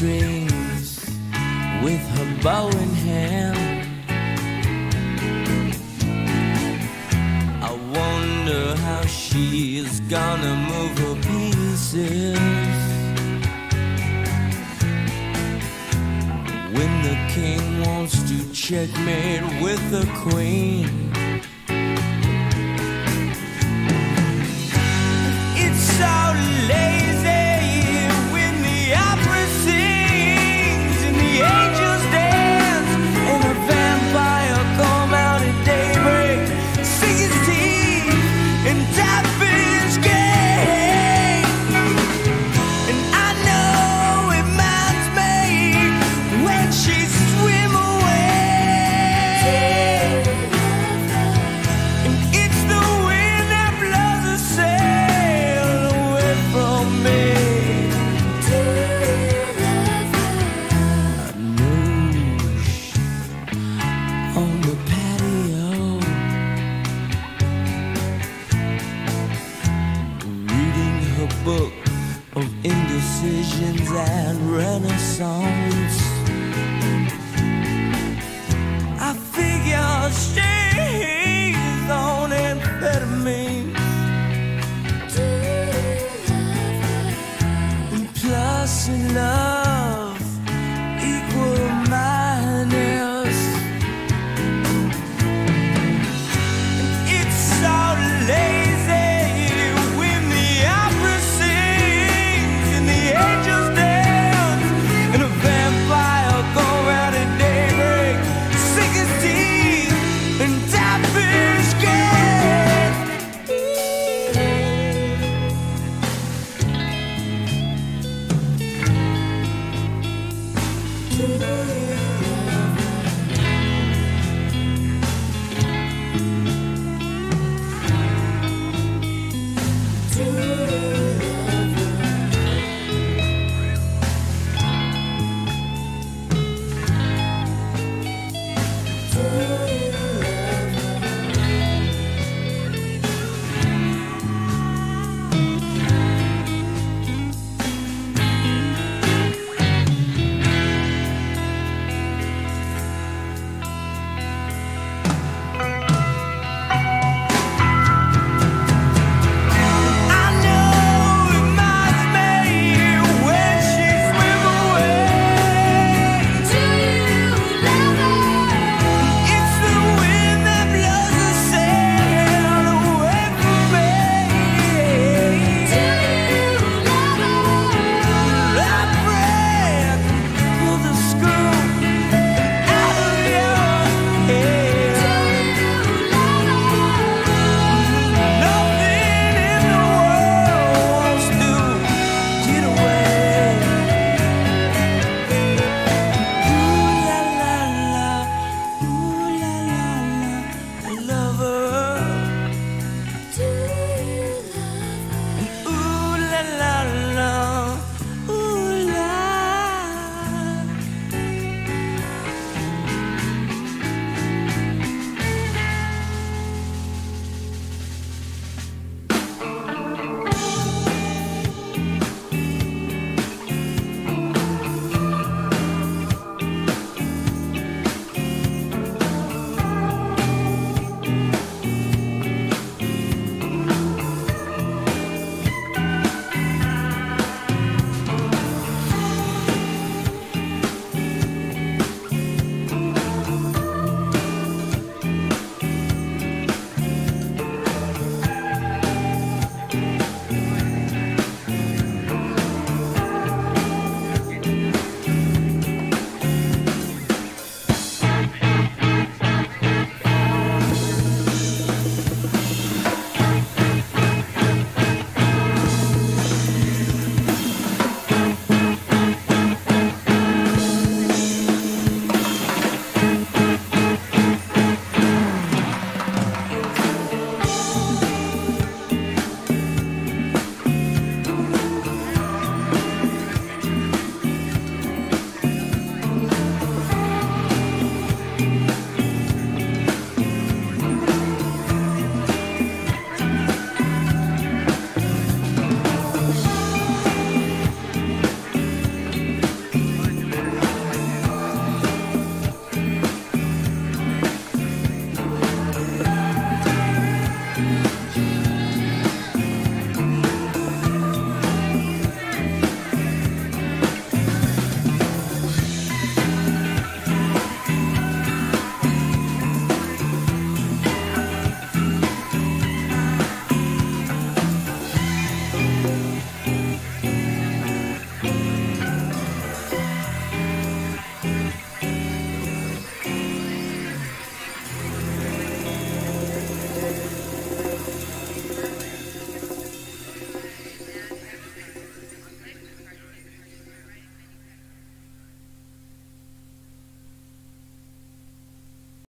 strings with her bow in hand. I wonder how she's gonna move her pieces when the king wants to checkmate with the queen. It's so late. us in love.